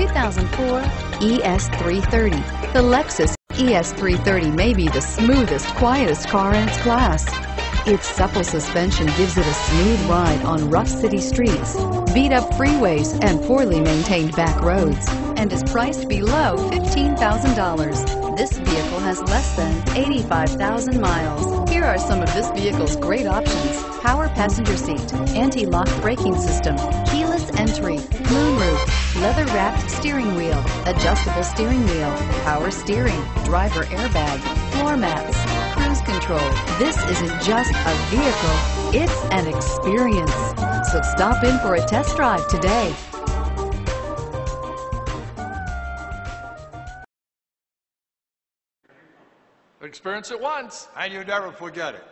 2004 ES330. The Lexus ES330 may be the smoothest, quietest car in its class. Its supple suspension gives it a smooth ride on rough city streets, beat-up freeways, and poorly maintained back roads, and is priced below $15,000. This vehicle has less than 85,000 miles. Here are some of this vehicle's great options. Power passenger seat, anti-lock braking system, keyless entry, moonroof, leather-wrapped steering wheel, adjustable steering wheel, power steering, driver airbag, floor mats, cruise control. This isn't just a vehicle, it's an experience. So stop in for a test drive today. Experience it once. and you never forget it.